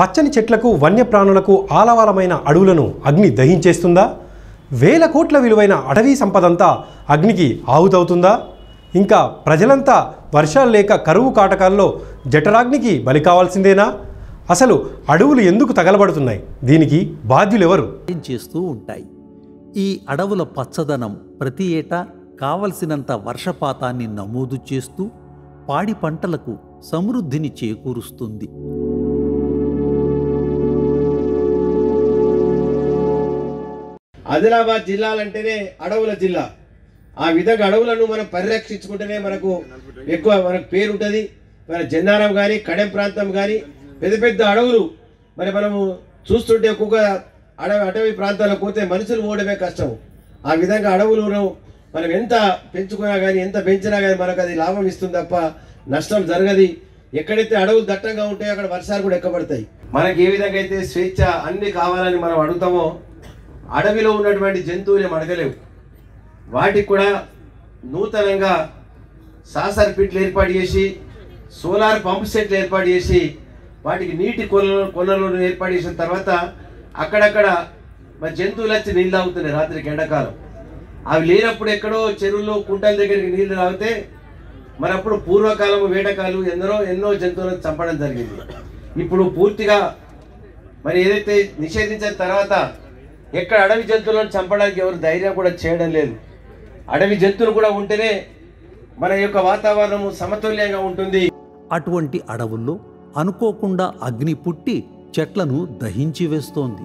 పచ్చని చెట్లకు వన్యప్రాణులకు ఆలవాలమైన అడవులను అగ్ని దహించేస్తుందా? వేల కోట్ల విలువైన అటవీ సంపదంతా అగ్నికి ఆహుతవుతుందా ఇంకా ప్రజలంతా వర్షాలు లేక కరువు కాటకాల్లో జఠరాగ్నికి బలి కావాల్సిందేనా? అసలు అడవులు ఎందుకు తగలబడుతున్నాయి? దీనికి బాధ్యులెవరు? ఏం చేస్తూ ఉంటాయి? ఈ అడవుల పచ్చదనం ప్రతి ఏటా కావలసినంత వర్షపాతాన్ని నమోదు చేస్తూ పాడి పంటలకు సమృద్ధిని చేకూరుస్తుంది. ఆదిలాబాద్ జిల్లాలంటేనే అడవుల జిల్లా. ఆ విధంగా అడవులను మనం పరిరక్షించుకుంటేనే మనకు ఎక్కువ మనకు పేరు ఉంటుంది మన జన్నారం కానీ కడెం ప్రాంతం కానీ పెద్ద పెద్ద అడవులు మరి మనము చూస్తుంటే ఎక్కువగా అడవి అటవీ ప్రాంతాలకు పోతే మనుషులు పోవడమే కష్టం ఆ విధంగా అడవులను మనం ఎంత పెంచుకున్నా కానీ ఎంత పెంచినా కానీ మనకు అది లాభం ఇస్తుంది తప్ప నష్టం జరగది. ఎక్కడైతే అడవులు దట్టంగా ఉంటాయో అక్కడ వర్షాలు కూడా ఎక్కబడతాయి మనకి ఏ విధంగా అయితే స్వేచ్ఛ అన్ని కావాలని మనం అడుగుతామో అడవిలో ఉన్నటువంటి జంతువులు అడగలేవు. వాటికి కూడా నూతనంగా సాసర్ పిట్లు ఏర్పాటు చేసి సోలార్ పంప్ సెట్లు ఏర్పాటు చేసి వాటికి నీటి కొలను కొనలను ఏర్పాటు చేసిన తర్వాత అక్కడక్కడ మరి జంతువులు వచ్చి నీళ్ళు తాగుతున్నాయి రాత్రికి ఎండాకాలం. అవి లేనప్పుడు ఎక్కడో చెరువుల్లో కుంటల దగ్గరికి నీళ్ళు తాగితే మరి అప్పుడు పూర్వకాలం వేటకాలు ఎందరో ఎన్నో జంతువులను చంపడం జరిగింది. ఇప్పుడు పూర్తిగా మరి ఏదైతే నిషేధించిన తర్వాత ఎక్కడ అడవి జంతువులను చంపడానికి ఎవరు ధైర్యం కూడా చేయడం లేదు. అడవి జంతువులు కూడా ఉంటేనే మన యొక్క వాతావరణం సమతుల్యంగా ఉంటుంది. అటువంటి అడవుల్లో అనుకోకుండా అగ్ని పుట్టి చెట్లను దహించి వేస్తోంది.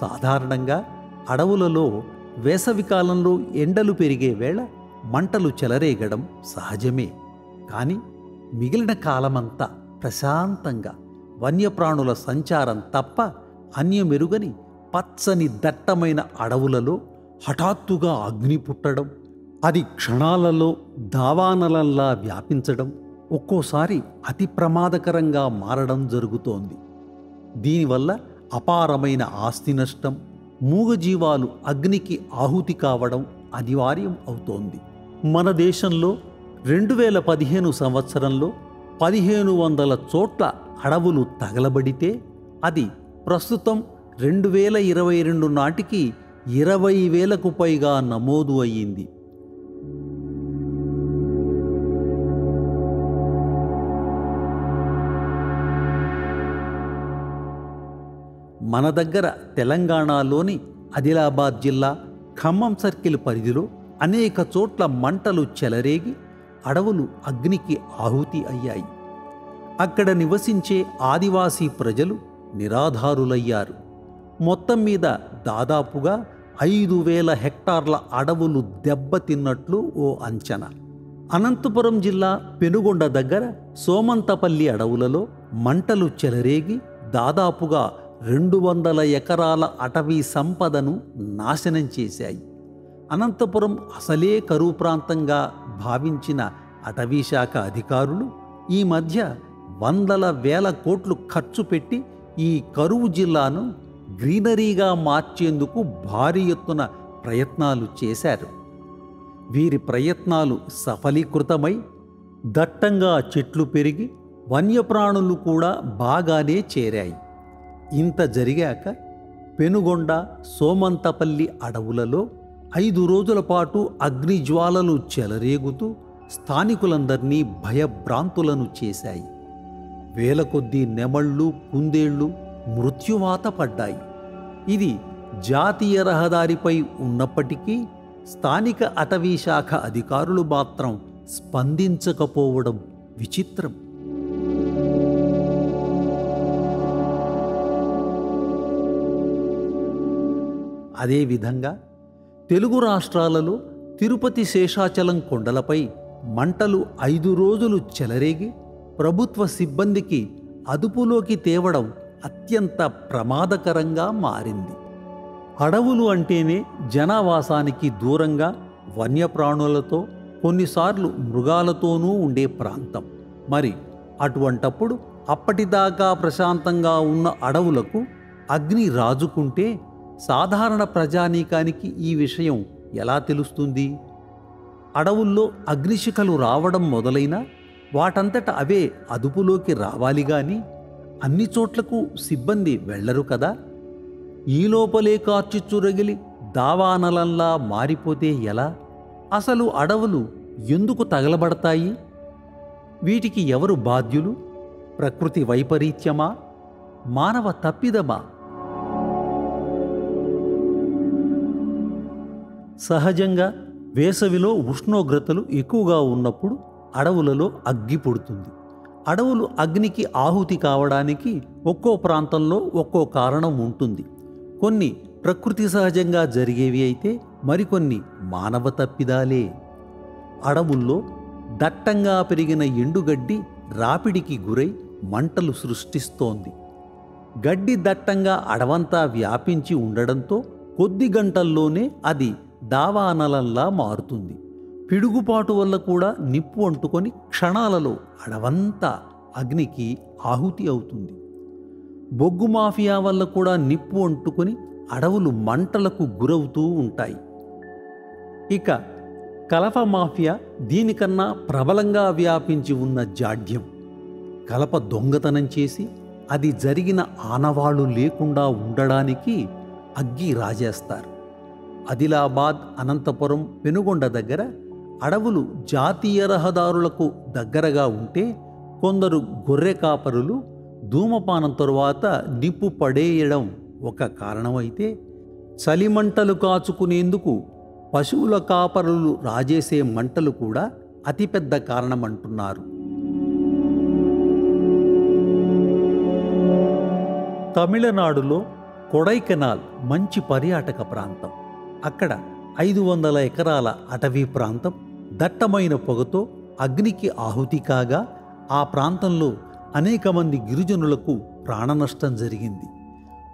సాధారణంగా అడవులలో వేసవికాలంలో ఎండలు పెరిగే వేళ మంటలు చెలరేగడం సహజమే. కానీ మిగిలిన కాలమంతా ప్రశాంతంగా వన్యప్రాణుల సంచారం తప్ప అన్యమెరుగని పచ్చని దట్టమైన అడవులలో హఠాత్తుగా అగ్ని పుట్టడం అది క్షణాలలో దావానలల్లా వ్యాపించడం ఒక్కోసారి అతి ప్రమాదకరంగా మారడం జరుగుతోంది. దీనివల్ల అపారమైన ఆస్తి నష్టం మూగజీవాలు అగ్నికి ఆహుతి కావడం అనివార్యం అవుతోంది. మన దేశంలో రెండు వేల పదిహేను సంవత్సరంలో పదిహేను వందల చోట్ల అడవులు తగలబడితే అది ప్రస్తుతం రెండు వేల ఇరవై రెండు నాటికి ఇరవై వేలకు పైగా నమోదు అయ్యింది. మన దగ్గర తెలంగాణలోని ఆదిలాబాద్ జిల్లా ఖమ్మం సర్కిల్ పరిధిలో అనేక చోట్ల మంటలు చెలరేగి అడవులు అగ్నికి ఆహుతి అయ్యాయి. అక్కడ నివసించే ఆదివాసీ ప్రజలు నిరాధారులయ్యారు. మొత్తం మీద దాదాపుగా ఐదు వేల హెక్టార్ల అడవులు దెబ్బతిన్నట్లు ఓ అంచనా. అనంతపురం జిల్లా పెనుగొండ దగ్గర సోమంతపల్లి అడవులలో మంటలు చెలరేగి దాదాపుగా రెండు వందల ఎకరాల అటవీ సంపదను నాశనం చేశాయి. అనంతపురం అసలే కరువు ప్రాంతంగా భావించిన అటవీ శాఖ అధికారులు ఈ మధ్య వందల వేల కోట్లు ఖర్చు పెట్టి ఈ కరువు జిల్లాను గ్రీనరీగా మార్చేందుకు భారీ ఎత్తున ప్రయత్నాలు చేశారు. వీరి ప్రయత్నాలు సఫలీకృతమై దట్టంగా చెట్లు పెరిగి వన్యప్రాణులు కూడా బాగానే చేరాయి. ఇంత జరిగాక పెనుగొండ సోమంతపల్లి అడవులలో ఐదు రోజుల పాటు అగ్నిజ్వాలలు చెలరేగుతూ స్థానికులందరినీ భయభ్రాంతులను చేశాయి. వేల కొద్దీ నెమళ్ళు కుందేళ్ళు మృత్యువాత పడ్డాయి. ఇది జాతీయ రహదారిపై ఉన్నప్పటికీ స్థానిక అటవీ శాఖ అధికారులు మాత్రం స్పందించకపోవడం విచిత్రం. అదేవిధంగా తెలుగు రాష్ట్రాలలో తిరుపతి శేషాచలం కొండలపై మంటలు ఐదు రోజులు చెలరేగి ప్రభుత్వ సిబ్బందికి అదుపులోకి తేవడం అత్యంత ప్రమాదకరంగా మారింది. అడవులు అంటేనే జనావాసానికి దూరంగా వన్యప్రాణులతో కొన్నిసార్లు మృగాలతోనూ ఉండే ప్రాంతం. మరి అటువంటప్పుడు అప్పటిదాకా ప్రశాంతంగా ఉన్న అడవులకు అగ్ని రాజుకుంటే సాధారణ ప్రజానీకానికి ఈ విషయం ఎలా తెలుస్తుంది? అడవుల్లో అగ్నిశిఖలు రావడం మొదలైనా వాటంతట అవే అదుపులోకి రావాలి కానీ అన్ని చోట్లకు సిబ్బంది వెళ్ళరు కదా. ఈ లోపలే కార్చిచ్చు రగిలి దావానలంలా మారిపోతే ఎలా? అసలు అడవులు ఎందుకు తగలబడతాయి? వీటికి ఎవరు బాధ్యులు? ప్రకృతి వైపరీత్యమా? మానవ తప్పిదమా? సహజంగా వేసవిలో ఉష్ణోగ్రతలు ఎక్కువగా ఉన్నప్పుడు అడవులలో అగ్గి పుడుతుంది. అడవులు అగ్నికి ఆహుతి కావడానికి ఒక్కో ప్రాంతంలో ఒక్కో కారణం ఉంటుంది. కొన్ని ప్రకృతి సహజంగా జరిగేవి అయితే మరికొన్ని మానవ తప్పిదాలే. అడవుల్లో దట్టంగా పెరిగిన ఎండుగడ్డి రాపిడికి గురై మంటలు సృష్టిస్తోంది. గడ్డి దట్టంగా అడవంతా వ్యాపించి ఉండడంతో కొద్ది గంటల్లోనే అది దావానలంలా మారుతుంది. పిడుగుపాటు వల్ల కూడా నిప్పు అంటుకొని క్షణాలలో అడవంతా అగ్నికి ఆహుతి అవుతుంది. బొగ్గు మాఫియా వల్ల కూడా నిప్పు అంటుకొని అడవులు మంటలకు గురవుతూ ఉంటాయి. ఇక కలప మాఫియా దీనికన్నా ప్రబలంగా వ్యాపించి ఉన్న జాడ్యం. కలప దొంగతనం చేసి అది జరిగిన ఆనవాళ్ళు లేకుండా ఉండడానికి అగ్గి రాజేస్తారు. ఆదిలాబాద్ అనంతపురం పెనుగొండ దగ్గర అడవులు జాతీయ రహదారులకు దగ్గరగా ఉంటే కొందరు గొర్రె కాపరులు ధూమపానం తరువాత నిప్పు పడేయడం ఒక కారణమైతే చలిమంటలు కాచుకునేందుకు పశువుల కాపరులు రాజేసే మంటలు కూడా అతిపెద్ద కారణమంటున్నారు. తమిళనాడులో కొడైకెనాల్ మంచి పర్యాటక ప్రాంతం. అక్కడ ఐదు వందల ఎకరాల అటవీ ప్రాంతం. దట్టమైన పొగతో అగ్నికి ఆహుతి కాగా ఆ ప్రాంతంలో అనేక మంది గిరిజనులకు ప్రాణనష్టం జరిగింది.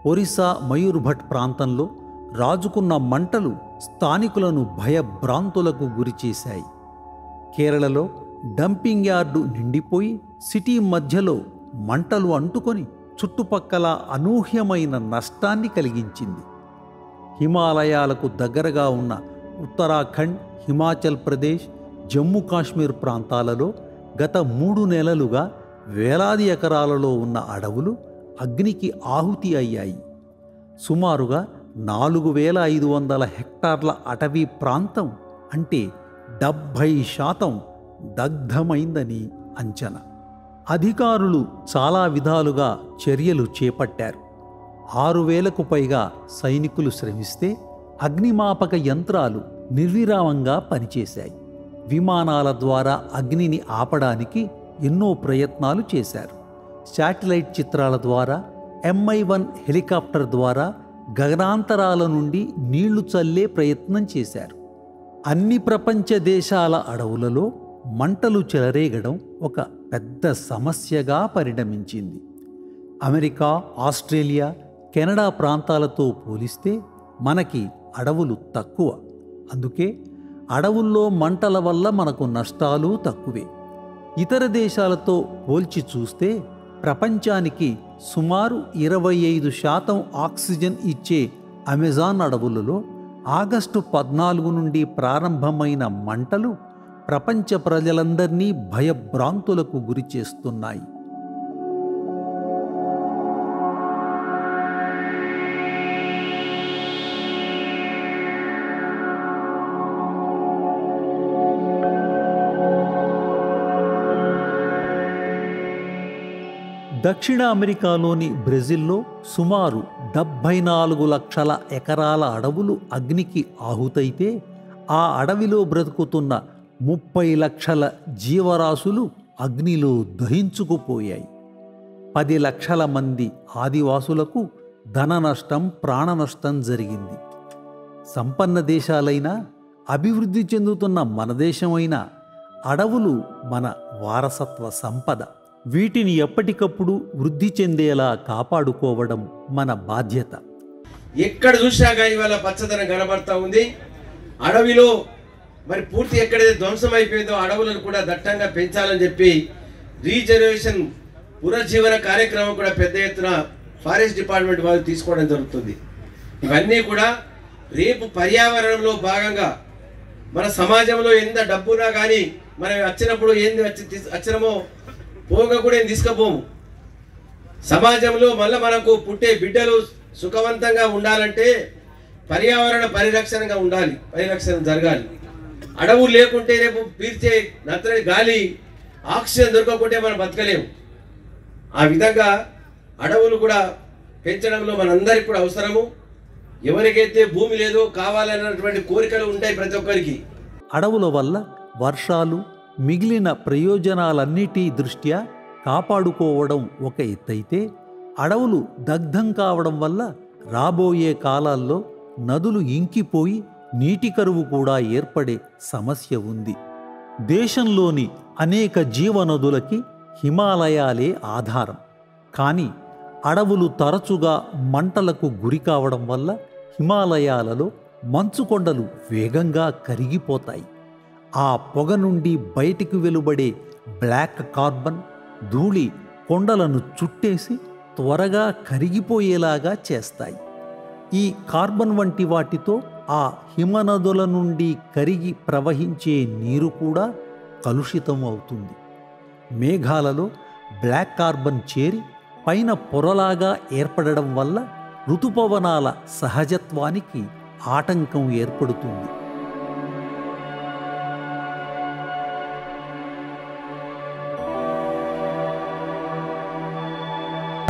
ఒరిస్సా మయూర్భట్ ప్రాంతంలో రాజుకున్న మంటలు స్థానికులను భయభ్రాంతులకు గురిచేశాయి కేరళలో డంపింగ్ యార్డు నిండిపోయి సిటీ మధ్యలో మంటలు అంటుకొని చుట్టుపక్కల అనూహ్యమైన నష్టాన్ని కలిగించింది. హిమాలయాలకు దగ్గరగా ఉన్న ఉత్తరాఖండ్ హిమాచల్ ప్రదేశ్ జమ్మూ కాశ్మీర్ ప్రాంతాలలో గత మూడు నెలలుగా వేలాది ఎకరాలలో ఉన్న అడవులు అగ్నికి ఆహుతి అయ్యాయి. సుమారుగా నాలుగు వేల ఐదు వందల హెక్టార్ల అటవీ ప్రాంతం అంటే డెబ్భై శాతం దగ్ధమైందని అంచనా. అధికారులు చాలా విధాలుగా చర్యలు చేపట్టారు. ఆరు వేలకు పైగా సైనికులు శ్రమిస్తే అగ్నిమాపక యంత్రాలు నిర్విరామంగా పనిచేశాయి. విమానాల ద్వారా అగ్నిని ఆపడానికి ఎన్నో ప్రయత్నాలు చేశారు. శాటిలైట్ చిత్రాల ద్వారా ఎంఐ వన్ హెలికాప్టర్ ద్వారా గగనాంతరాల నుండి నీళ్ళు చల్లే ప్రయత్నం చేశారు. అన్ని ప్రపంచ దేశాల అడవులలో మంటలు చెలరేగడం ఒక పెద్ద సమస్యగా పరిణమించింది. అమెరికా ఆస్ట్రేలియా కెనడా ప్రాంతాలతో పోలిస్తే మనకి అడవులు తక్కువ. అందుకే అడవుల్లో మంటల వల్ల మనకు నష్టాలు తక్కువే. ఇతర దేశాలతో పోల్చి చూస్తే ప్రపంచానికి సుమారు ఇరవై ఐదు శాతం ఆక్సిజన్ ఇచ్చే అమెజాన్ అడవులలో ఆగస్టు పద్నాలుగు నుండి ప్రారంభమైన మంటలు ప్రపంచ ప్రజలందరినీ భయభ్రాంతులకు గురి చేస్తున్నాయి దక్షిణ అమెరికాలోని బ్రెజిల్లో సుమారు డెబ్భై నాలుగు లక్షల ఎకరాల అడవులు అగ్నికి ఆహుతైతే ఆ అడవిలో బ్రతుకుతున్న ముప్పై లక్షల జీవరాశులు అగ్నిలో దహించుకుపోయాయి. పది లక్షల మంది ఆదివాసులకు ధన నష్టం ప్రాణ నష్టం జరిగింది. సంపన్న దేశాలైనా అభివృద్ధి చెందుతున్న మన దేశమైనా అడవులు మన వారసత్వ సంపద. వీటిని ఎప్పటికప్పుడు వృద్ధి చెందేలా కాపాడుకోవడం మన బాధ్యత. ఎక్కడ చూసినా కానీ ఇవాళ పచ్చదనం కనబడతా ఉంది. అడవిలో మరి పూర్తి ఎక్కడైతే ధ్వంసం అయిపోయిందో అడవులను కూడా దట్టంగా పెంచాలని చెప్పి రీజనరేషన్ పునర్జీవన కార్యక్రమం కూడా పెద్ద ఎత్తున ఫారెస్ట్ డిపార్ట్మెంట్ వాళ్ళు తీసుకోవడం జరుగుతుంది. ఇవన్నీ కూడా రేపు పర్యావరణంలో భాగంగా మన సమాజంలో ఎంత డబ్బున్నా కానీ మనం వచ్చినప్పుడు ఏంది వచ్చి వచ్చినమో పోగా కూడా ఏం తీసుకపోము. సమాజంలో మళ్ళీ మనకు పుట్టే బిడ్డలు సుఖవంతంగా ఉండాలంటే పర్యావరణ పరిరక్షణగా ఉండాలి పరిరక్షణ జరగాలి. అడవులు లేకుంటే రేపు పీల్చే నత్తని గాలి ఆక్సిజన్ దొరకకుంటే మనం బతకలేము. ఆ విధంగా అడవులు కూడా పెంచడంలో మనందరికి కూడా అవసరము. ఎవరికైతే భూమి లేదో కావాలన్నటువంటి కోరికలు ఉంటాయి ప్రతి ఒక్కరికి. అడవుల వల్ల వర్షాలు మిగిలిన ప్రయోజనాలన్నిటి దృష్ట్యా కాపాడుకోవడం ఒక ఎత్తైతే అడవులు దగ్ధం కావడం వల్ల రాబోయే కాలాల్లో నదులు ఇంకిపోయి నీటి కరువు కూడా ఏర్పడే సమస్య ఉంది. దేశంలోని అనేక జీవనదులకి హిమాలయాలే ఆధారం. కానీ అడవులు తరచుగా మంటలకు గురి కావడం వల్ల హిమాలయాలలో మంచుకొండలు వేగంగా కరిగిపోతాయి. ఆ పొగ నుండి బయటికి వెలువడే బ్లాక్ కార్బన్ ధూళి కొండలను చుట్టేసి త్వరగా కరిగిపోయేలాగా చేస్తాయి. ఈ కార్బన్ వంటి వాటితో ఆ హిమనదుల నుండి కరిగి ప్రవహించే నీరు కూడా కలుషితం అవుతుంది. మేఘాలలో బ్లాక్ కార్బన్ చేరి పైన పొరలాగా ఏర్పడడం వల్ల ఋతుపవనాల సహజత్వానికి ఆటంకం ఏర్పడుతుంది.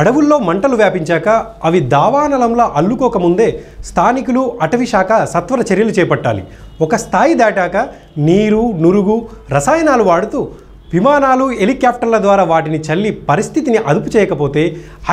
అడవుల్లో మంటలు వ్యాపించాక అవి దావానలంలా అల్లుకోకముందే స్థానికులు అటవీ శాఖ సత్వర చర్యలు చేపట్టాలి. ఒక స్థాయి దాటాక నీరు నురుగు రసాయనాలు వాడుతూ విమానాలు హెలికాప్టర్ల ద్వారా వాటిని చల్లి పరిస్థితిని అదుపు చేయకపోతే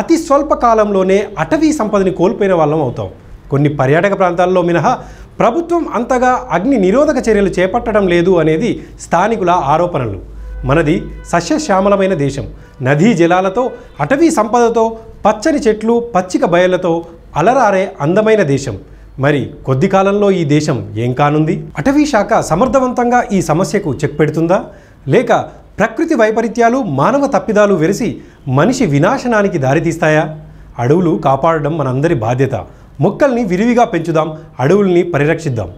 అతి స్వల్ప కాలంలోనే అటవీ సంపదని కోల్పోయిన వాళ్ళం అవుతాం. కొన్ని పర్యాటక ప్రాంతాల్లో మినహా ప్రభుత్వం అంతగా అగ్ని నిరోధక చర్యలు చేపట్టడం లేదు అనేది స్థానికుల ఆరోపణలు. మనది సస్యశ్యామలమైన దేశం. నదీ జలాలతో అటవీ సంపదతో పచ్చని చెట్లు పచ్చిక బయళ్ళతో అలరారే అందమైన దేశం. మరి కొద్ది కాలంలో ఈ దేశం ఏం కానుంది? అటవీ శాఖ సమర్థవంతంగా ఈ సమస్యకు చెక్ పెడుతుందా? లేక ప్రకృతి వైపరీత్యాలు మానవ తప్పిదాలు వెరిసి మనిషి వినాశనానికి దారితీస్తాయా? అడవులు కాపాడడం మనందరి బాధ్యత. మొక్కల్ని విరివిగా పెంచుదాం అడవుల్ని పరిరక్షిద్దాం.